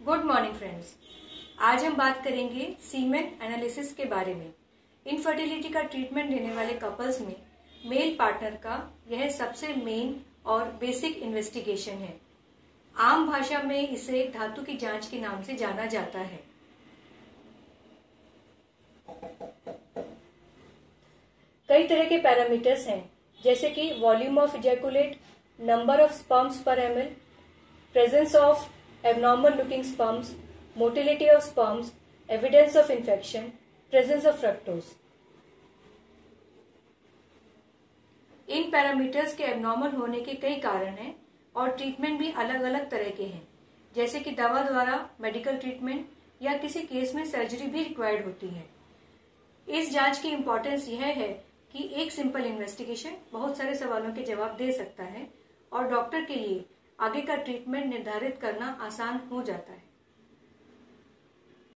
Good morning friends आज हम बात करेंगे सीमेन एनालिसिस के बारे में। इनफर्टिलिटी का ट्रीटमेंट लेने वाले कपल्स में मेल पार्टनर का यह सबसे मेन और बेसिक इन्वेस्टिगेशन है। आम भाषा में इसे धातु की जाँच के नाम से जाना जाता है। कई तरह के पैरामीटर्स हैं, जैसे कि volume of ejaculate number of sperms per ML presence of abnormal looking sperms, motility of sperms, evidence of infection, presence of fructose. इन पैरामीटर्स के एबनॉर्मल होने के कई कारण हैं और ट्रीटमेंट भी अलग अलग तरह के हैं जैसे कि दवा द्वारा मेडिकल ट्रीटमेंट या किसी केस में सर्जरी भी रिक्वायर्ड होती है इस जाँच की इम्पोर्टेंस यह है कि एक सिंपल इन्वेस्टिगेशन बहुत सारे सवालों के जवाब दे सकता है और डॉक्टर के लिए आगे का ट्रीटमेंट निर्धारित करना आसान हो जाता है।